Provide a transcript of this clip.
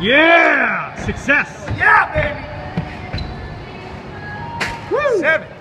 Yeah! Success! Yeah, baby. Woo! Seven.